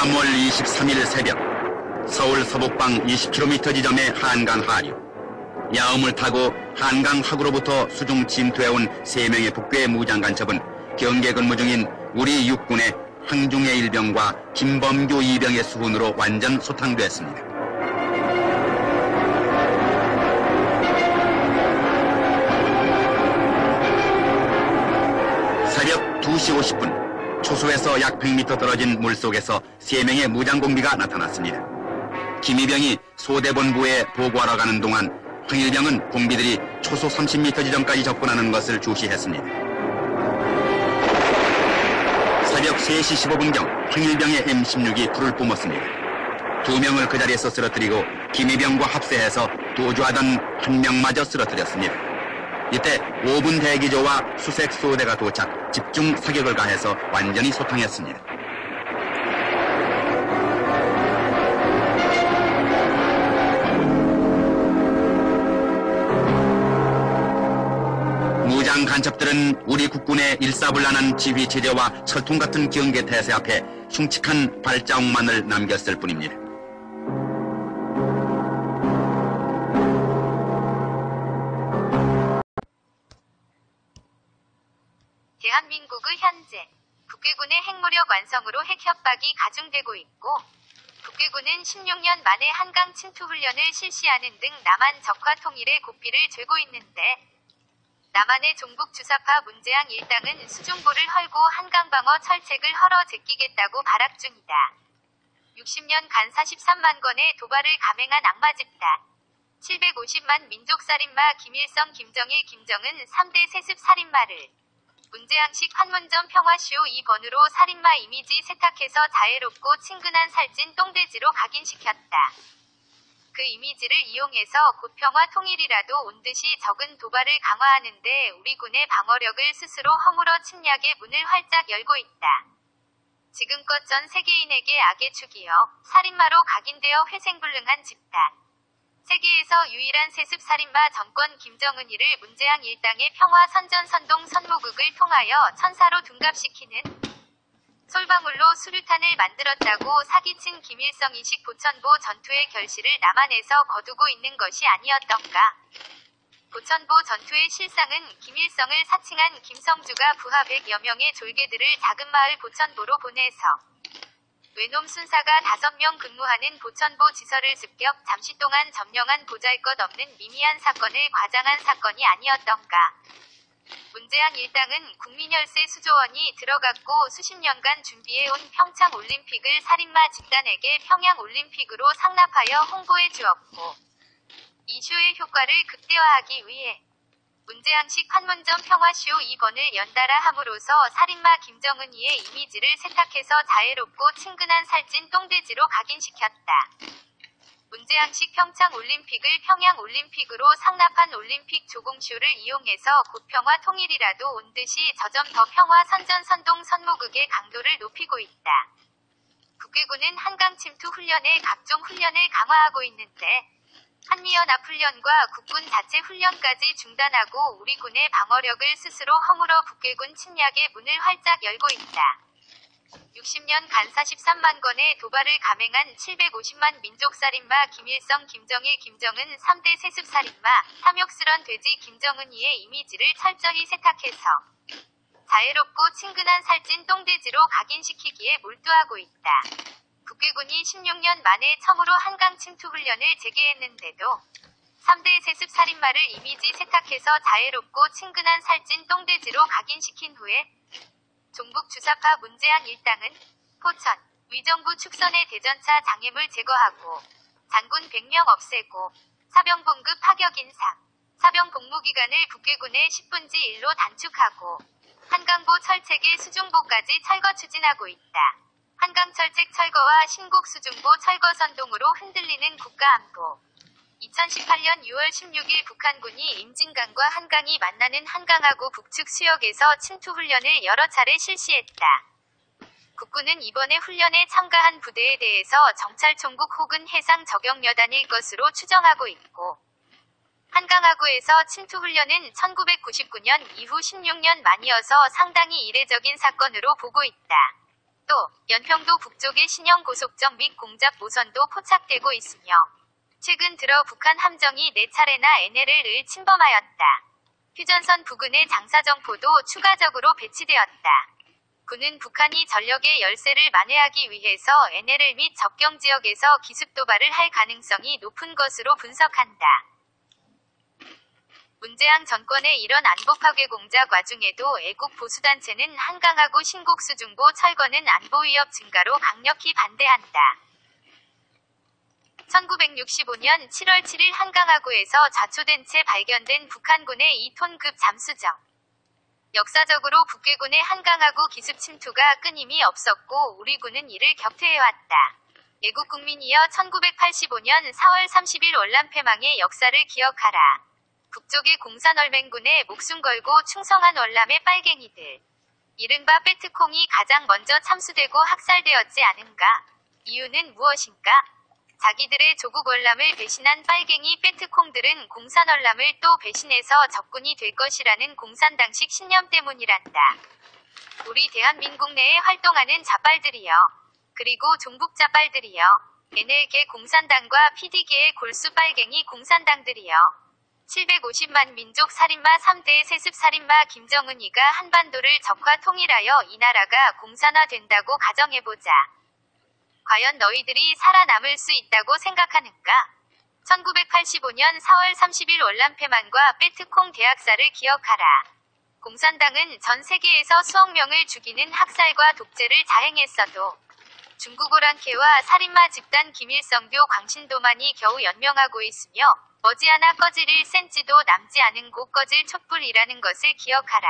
23일 새벽 서울 서북방 20km 지점의 한강 하류 야음을 타고 한강 하구로부터 수중 침투해온 3명의 북괴 무장 간첩은 경계 근무 중인 우리 육군의 황중의 일병과 김범규 이병의 수훈으로 완전 소탕됐습니다. 새벽 2시 50분 초소에서 약 100m 떨어진 물속에서 3명의 무장공비가 나타났습니다. 김희병이 소대본부에 보고하러 가는 동안 황일병은 공비들이 초소 30m 지점까지 접근하는 것을 주시했습니다. 새벽 3시 15분경 황일병의 M16이 불을 뿜었습니다. 두 명을 그 자리에서 쓰러뜨리고 김희병과 합세해서 도주하던 한 명마저 쓰러뜨렸습니다. 이때 5분 대기조와 수색 소대가 도착, 집중 사격을 가해서 완전히 소탕했습니다. 무장 간첩들은 우리 국군의 일사불란한 지휘 체제와 철통 같은 경계 태세 앞에 흉측한 발자국만을 남겼을 뿐입니다. 대한민국의 현재 북괴군의 핵무력 완성으로 핵 협박이 가중되고 있고 북괴군은 16년 만에 한강 침투 훈련을 실시하는 등 남한 적화 통일의 고삐를 죄고 있는데 남한의 종북 주사파 문재양 일당은 수중보를 헐고 한강 방어 철책을 헐어 제끼겠다고 발악 중이다. 60년 간 43만 건의 도발을 감행한 악마 집단. 750만 민족살인마 김일성 김정일 김정은 3대 세습 살인마를 문제양식 판문점 평화쇼 2번으로 살인마 이미지 세탁해서 자애롭고 친근한 살찐 똥돼지로 각인시켰다. 그 이미지를 이용해서 곧 평화 통일이라도 온 듯이 적은 도발을 강화하는데 우리 군의 방어력을 스스로 허물어 침략의 문을 활짝 열고 있다. 지금껏 전 세계인에게 악의 축이여 살인마로 각인되어 회생불능한 집단. 세계에서 유일한 세습살인마 정권 김정은이를 문재양 일당의 평화 선전선동 선무국을 통하여 천사로 둔갑시키는 솔방울로 수류탄을 만들었다고 사기친 김일성 이식 보천보 전투의 결실을 남한에서 거두고 있는 것이 아니었던가. 보천보 전투의 실상은 김일성을 사칭한 김성주가 부하 100여 명의 졸개들을 작은 마을 보천보로 보내서 외놈 순사가 다섯 명 근무하는 보천보 지서를 습격 잠시 동안 점령한 보잘것 없는 미미한 사건을 과장한 사건이 아니었던가. 문재양 일당은 국민열세 수조원이 들어갔고 수십 년간 준비해온 평창 올림픽을 살인마 집단에게 평양 올림픽으로 상납하여 홍보해 주었고 이 쇼의 효과를 극대화하기 위해 문재양식 판문점 평화쇼 2번을 연달아 함으로써 살인마 김정은이의 이미지를 세탁해서 자애롭고 친근한 살찐 똥돼지로 각인시켰다. 문재양식 평창 올림픽을 평양 올림픽으로 상납한 올림픽 조공쇼를 이용해서 곧 평화 통일이라도 온 듯이 저점 더 평화 선전 선동 선무극의 강도를 높이고 있다. 북괴군은 한강 침투 훈련에 각종 훈련을 강화하고 있는데 한미연합 훈련과 국군 자체 훈련까지 중단하고 우리 군의 방어력을 스스로 허물어 북괴군 침략의 문을 활짝 열고 있다. 60년 간 43만 건의 도발을 감행한 750만 민족살인마 김일성 김정일 김정은 3대 세습살인마 탐욕스런 돼지 김정은이의 이미지를 철저히 세탁해서 자애롭고 친근한 살찐 똥돼지로 각인시키기에 몰두하고 있다. 북괴군이 16년 만에 처음으로 한강 침투 훈련을 재개했는데도 3대 세습 살인마를 이미지 세탁해서 자애롭고 친근한 살찐 똥돼지로 각인시킨 후에 종북 주사파 문재양 일당은 포천, 위정부 축선의 대전차 장애물 제거하고 장군 100명 없애고 사병 봉급 파격 인상, 사병 복무 기간을 북괴군의 10분지 1로 단축하고 한강보 철책의 수중보까지 철거 추진하고 있다. 한강철책 철거와 신곡 수중보 철거 선동으로 흔들리는 국가안보. 2018년 6월 16일 북한군이 임진강과 한강이 만나는 한강하고 북측 수역에서 침투 훈련을 여러 차례 실시했다. 국군은 이번에 훈련에 참가한 부대에 대해서 정찰총국 혹은 해상 적용여단일 것으로 추정하고 있고, 한강하구에서 침투 훈련은 1999년 이후 16년 만이어서 상당히 이례적인 사건으로 보고 있다. 또 연평도 북쪽의 신형 고속정 및 공작 노선도 포착되고 있으며 최근 들어 북한 함정이 4차례나 NLL을 침범하였다. 휴전선 부근의 장사정포도 추가적으로 배치되었다. 군은 북한이 전력의 열세를 만회하기 위해서 NLL 및 접경 지역에서 기습 도발을 할 가능성이 높은 것으로 분석한다. 문재앙 정권의 이런 안보 파괴 공작 와중에도 애국 보수단체는 한강하고 신곡수 중보 철거는 안보 위협 증가로 강력히 반대한다. 1965년 7월 7일 한강하구에서 좌초된 채 발견된 북한군의 2톤급 잠수정. 역사적으로 북괴군의 한강하구 기습 침투가 끊임이 없었고 우리 군은 이를 격퇴해왔다. 애국 국민이여 1985년 4월 30일 월남 패망의 역사를 기억하라. 북쪽의 공산 얼맹군에 목숨 걸고 충성한 월남의 빨갱이들. 이른바 빼트콩이 가장 먼저 참수되고 학살되었지 않은가? 이유는 무엇인가? 자기들의 조국 월남을 배신한 빨갱이 빼트콩들은 공산 월남을 또 배신해서 적군이 될 것이라는 공산당식 신념 때문이란다. 우리 대한민국 내에 활동하는 자빨들이여. 그리고 종북 자빨들이여. NL계 공산당과 PD계의 골수 빨갱이 공산당들이여. 750만 민족 살인마 3대 세습 살인마 김정은이가 한반도를 적화 통일하여 이 나라가 공산화된다고 가정해보자. 과연 너희들이 살아남을 수 있다고 생각하는가? 1985년 4월 30일 월남패만과 빼트콩 대학살을 기억하라. 공산당은 전 세계에서 수억 명을 죽이는 학살과 독재를 자행했어도 중국 오랑캐와 살인마 집단 김일성교 광신도만이 겨우 연명하고 있으며 머지않아 꺼지릴 센지도 남지 않은 곧 꺼질 촛불이라는 것을 기억하라.